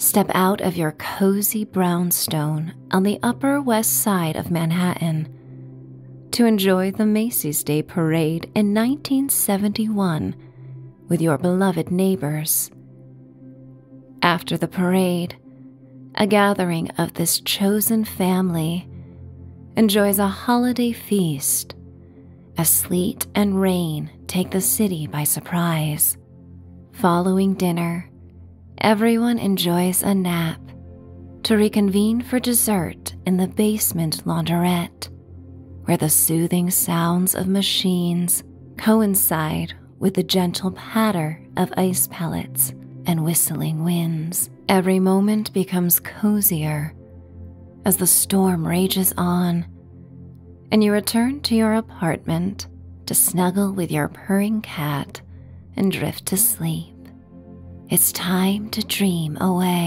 Step out of your cozy brownstone on the Upper West Side of Manhattan to enjoy the Macy's Day Parade in 1971 with your beloved neighbors. After the parade, a gathering of this chosen family enjoys a holiday feast as sleet and rain take the city by surprise. Following dinner, everyone enjoys a nap to reconvene for dessert in the basement laundrette, where the soothing sounds of machines coincide with the gentle patter of ice pellets and whistling winds. Every moment becomes cozier as the storm rages on, and you return to your apartment to snuggle with your purring cat and drift to sleep. It's time to dream away.